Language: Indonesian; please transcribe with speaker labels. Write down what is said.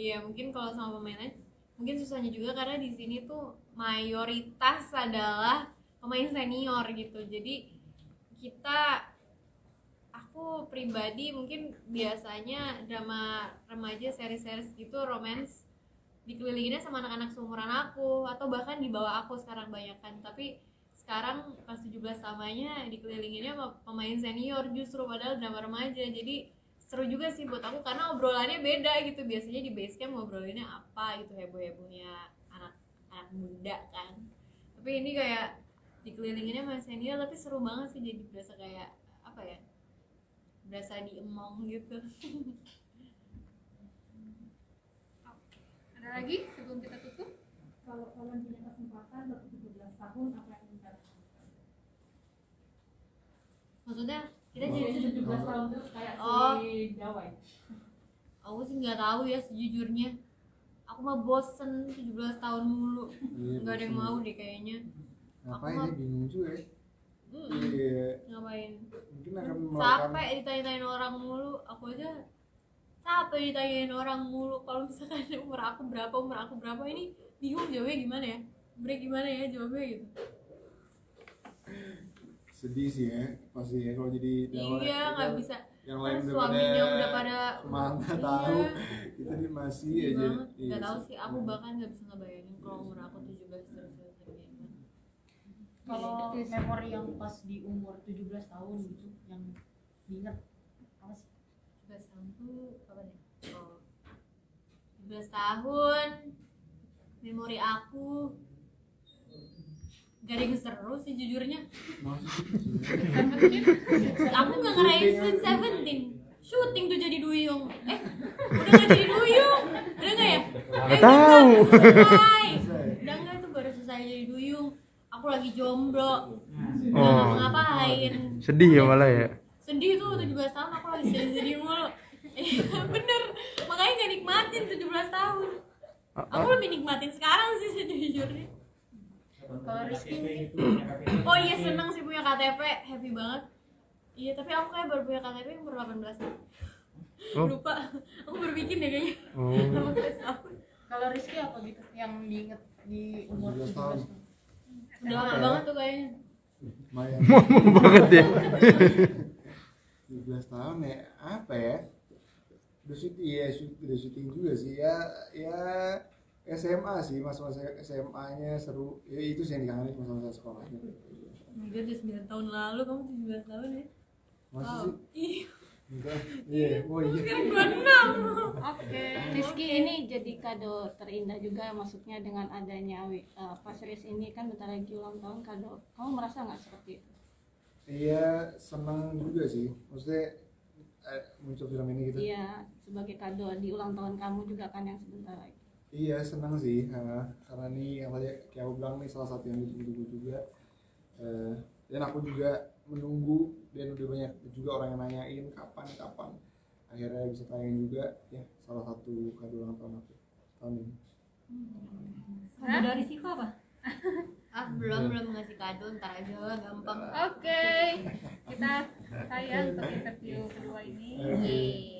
Speaker 1: iya mungkin kalau sama pemainnya mungkin susahnya juga karena di sini tuh mayoritas adalah pemain senior gitu. Jadi kita aku pribadi mungkin biasanya drama remaja seri-seri gitu romance dikelilinginnya sama anak-anak seumuran aku atau bahkan di bawah aku sekarang banyak kan. Tapi sekarang pas 17 samanya dikelilinginnya pemain senior justru padahal drama remaja. Jadi seru juga sih buat aku karena obrolannya beda gitu biasanya di base camp ngobrolinnya apa gitu heboh hebohnya anak anak muda kan tapi ini kayak dikelilinginnya sama senior tapi seru banget sih jadi berasa kayak apa ya berasa diemong gitu
Speaker 2: Ada lagi sebelum kita tutup?
Speaker 3: Kalau kalian punya kesempatan untuk 17 tahun apa yang ingin kalian lakukan?
Speaker 1: maksudnya kita
Speaker 3: Jadi
Speaker 1: jadi
Speaker 3: 17 tahun terus kayak
Speaker 1: Oh.
Speaker 3: si Jawa ya?
Speaker 1: aku sih nggak tahu ya sejujurnya. Aku mah bosen 17 tahun mulu.
Speaker 4: Iya,
Speaker 1: nggak ada yang mau deh kayaknya.
Speaker 4: Ngapain
Speaker 1: Aku
Speaker 4: ya? Bingung juga ya. Iya,
Speaker 1: ngapain?
Speaker 4: Mungkin akan melakukan
Speaker 1: capek ditanya-tanyain orang mulu. Aku aja capek ditanyain orang mulu. Kalau misalkan umur aku berapa umur aku berapa ini bingung jawabnya gimana ya? Break gimana ya jawabnya gitu
Speaker 4: sedih sih ya pasti ya kalau jadi
Speaker 1: iya nggak bisa
Speaker 4: yang
Speaker 1: kan
Speaker 4: lain udah
Speaker 1: suaminya
Speaker 4: pada
Speaker 1: udah pada
Speaker 4: mana
Speaker 1: Iya.
Speaker 4: tahu kita ini masih
Speaker 1: Sedih
Speaker 4: aja Iya
Speaker 1: nggak tahu
Speaker 4: sih.
Speaker 1: aku bahkan nggak bisa ngebayangin kalau umur aku 17 terus terus.
Speaker 5: Kalau memori yang pas di umur 17 tahun gitu yang diingat apa sih?
Speaker 1: 17 tahun tuh kapan ya? Oh. 17 tahun memori aku gak ada yang seru sih jujurnya. Aku nggak ngerayain Sweet Seventeen. Syuting tuh jadi duyung. Eh udah nggak jadi duyung. Udah nggak ya? Eh,
Speaker 6: tahu.
Speaker 1: udah selesai. Udah nggak tuh baru selesai jadi duyung. Aku lagi jomblo. Nggak
Speaker 6: Oh.
Speaker 1: ngapain.
Speaker 6: Sedih ya malah ya.
Speaker 1: sedih tuh 17 tahun aku lagi sedih-sedih mulu. Iya, bener. Makanya gak nikmatin 17 tahun. Aku lebih nikmatin sekarang sih sejujurnya
Speaker 5: Kalau Rizky
Speaker 1: oh iya seneng sih punya KTP happy banget. Iya tapi aku kayak baru punya KTP umur 18 tahun
Speaker 6: Oh.
Speaker 1: lupa. Aku baru bikin deh kayaknya.
Speaker 6: Oh.
Speaker 1: 18 tahun
Speaker 5: kalau Rizky apa gitu yang diingat di umur
Speaker 4: 17
Speaker 5: 17
Speaker 4: tahun.
Speaker 1: udah lama banget tuh kayaknya.
Speaker 4: Lumayan.
Speaker 6: Banget ya.
Speaker 4: 17 tahun ya apa ya? Udah syuting ya udah syuting juga sih. Ya ya SMA sih masa-masa SMA nya seru ya itu sih yang dikangenin masa-masa sekolahnya
Speaker 1: Udah udah 9 tahun lalu kamu 17 tahun ya
Speaker 4: masih
Speaker 1: Wow.
Speaker 4: sih
Speaker 1: Iya,
Speaker 4: Enggak. iya oh iya
Speaker 1: sekarang 26
Speaker 5: Oke, Rizky ini jadi kado terindah juga maksudnya dengan adanya uh, pas Riz ini kan bentar lagi ulang tahun kado. Kamu merasa nggak seperti itu?
Speaker 4: iya senang juga sih maksudnya eh, muncul film ini gitu
Speaker 5: Iya, sebagai kado di ulang tahun kamu juga kan yang sebentar lagi.
Speaker 4: Iya senang sih ha, karena ini yang tadi kayak aku bilang nih salah satu yang ditunggu juga Eh, dan aku juga menunggu dan udah banyak juga orang yang nanyain kapan kapan akhirnya bisa tayang juga ya salah satu kado ulang tahun aku tahun ini
Speaker 3: Kado dari Siva apa?
Speaker 1: ah belum belum ngasih kado ntar aja gampang
Speaker 2: Oke, kita sayang untuk interview kedua ini.
Speaker 1: Yeay.